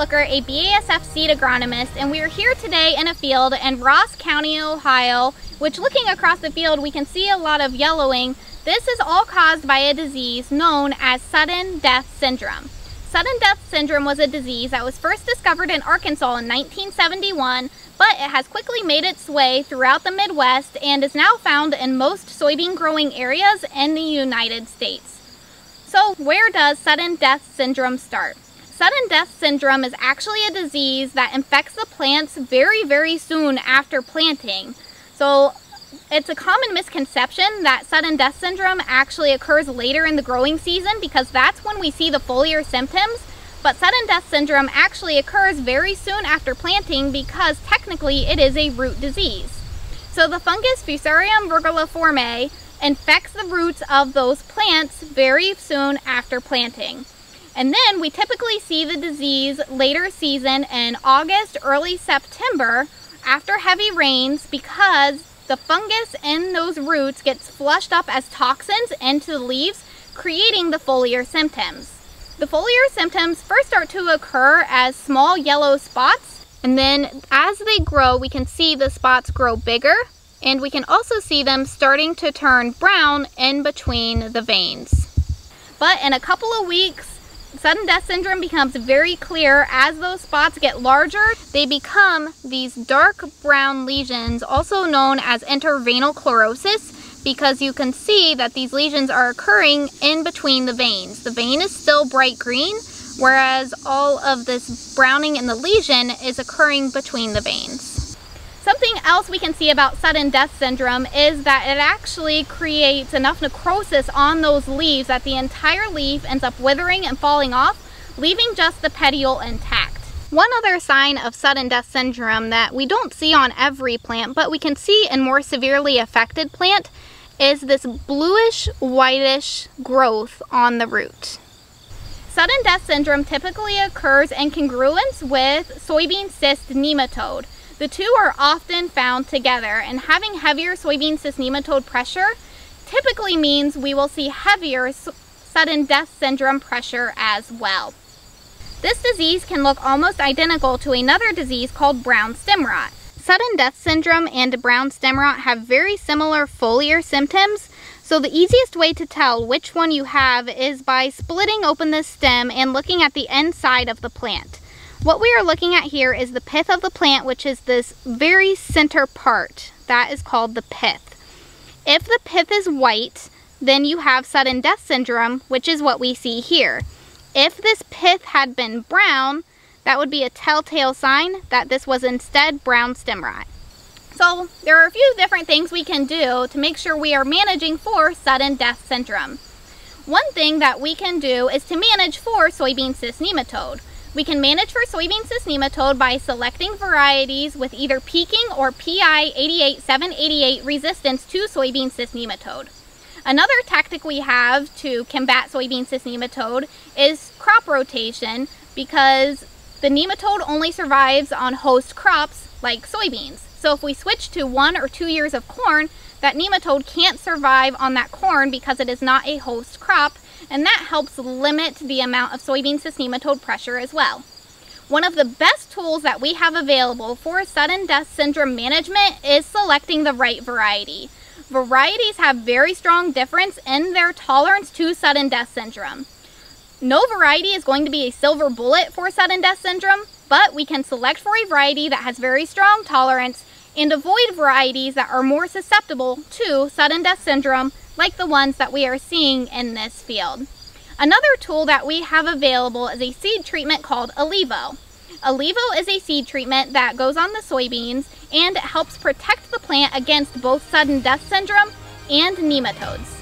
Looker, a BASF seed agronomist, and we are here today in a field in Ross County, Ohio, which looking across the field we can see a lot of yellowing. This is all caused by a disease known as sudden death syndrome. Sudden death syndrome was a disease that was first discovered in Arkansas in 1971, but it has quickly made its way throughout the Midwest and is now found in most soybean growing areas in the United States. So where does sudden death syndrome start? Sudden death syndrome is actually a disease that infects the plants very, very soon after planting. So it's a common misconception that sudden death syndrome actually occurs later in the growing season because that's when we see the foliar symptoms. But sudden death syndrome actually occurs very soon after planting because technically it is a root disease. So the fungus Fusarium virguliforme infects the roots of those plants very soon after planting. And then we typically see the disease later season in August, early September after heavy rains because the fungus in those roots gets flushed up as toxins into the leaves, creating the foliar symptoms. The foliar symptoms first start to occur as small yellow spots, and then as they grow, we can see the spots grow bigger and we can also see them starting to turn brown in between the veins. But in a couple of weeks, sudden death syndrome becomes very clear as those spots get larger. They become these dark brown lesions, also known as interveinal chlorosis, because you can see that these lesions are occurring in between the veins. The vein is still bright green, whereas all of this browning in the lesion is occurring between the veins. Else we can see about sudden death syndrome is that it actually creates enough necrosis on those leaves that the entire leaf ends up withering and falling off, leaving just the petiole intact. One other sign of sudden death syndrome that we don't see on every plant, but we can see in more severely affected plant, is this bluish whitish growth on the root. Sudden death syndrome typically occurs in congruence with soybean cyst nematode. The two are often found together and having heavier soybean cyst nematode pressure typically means we will see heavier sudden death syndrome pressure as well. This disease can look almost identical to another disease called brown stem rot. Sudden death syndrome and brown stem rot have very similar foliar symptoms, so the easiest way to tell which one you have is by splitting open the stem and looking at the inside of the plant. What we are looking at here is the pith of the plant, which is this very center part. That is called the pith. If the pith is white, then you have sudden death syndrome, which is what we see here. If this pith had been brown, that would be a telltale sign that this was instead brown stem rot. So there are a few different things we can do to make sure we are managing for sudden death syndrome. One thing that we can do is to manage for soybean cyst nematode. We can manage for soybean cyst nematode by selecting varieties with either Peking or PI 88788 resistance to soybean cyst nematode. Another tactic we have to combat soybean cyst nematode is crop rotation because the nematode only survives on host crops like soybeans. So if we switch to one or two years of corn, that nematode can't survive on that corn because it is not a host crop and that helps limit the amount of soybean cyst nematode pressure as well. One of the best tools that we have available for sudden death syndrome management is selecting the right variety. Varieties have very strong difference in their tolerance to sudden death syndrome. No variety is going to be a silver bullet for sudden death syndrome, but we can select for a variety that has very strong tolerance and avoid varieties that are more susceptible to sudden death syndrome like the ones that we are seeing in this field. Another tool that we have available is a seed treatment called ILeVO. ILeVO is a seed treatment that goes on the soybeans and it helps protect the plant against both sudden death syndrome and nematodes.